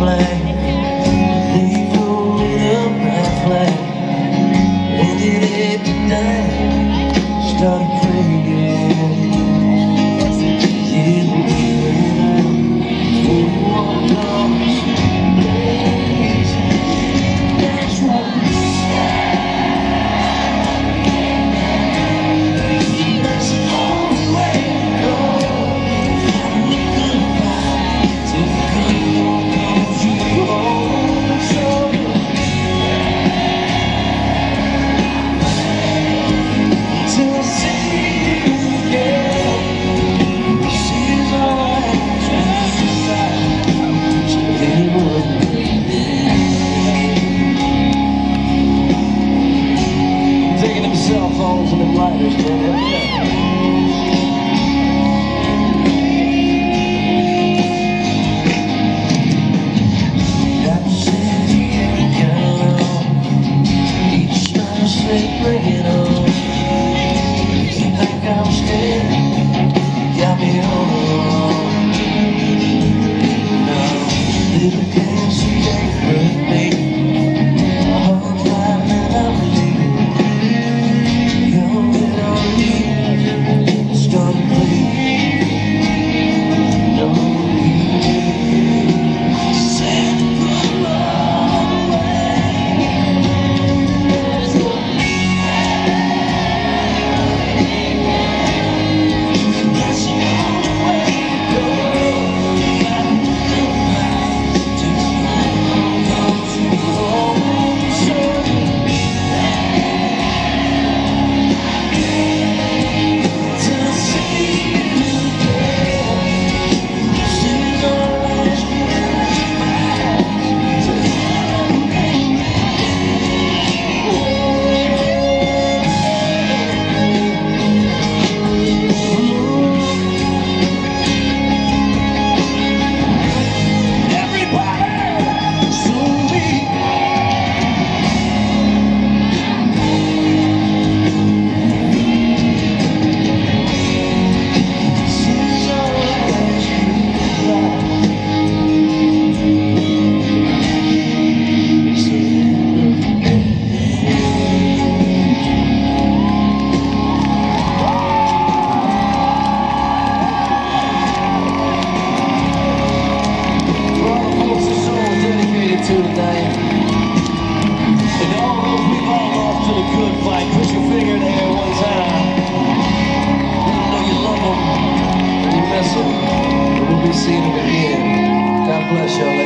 flag They it hit Started songs and them lighters, man. Every night. Bring it on. see you again. God bless y'all.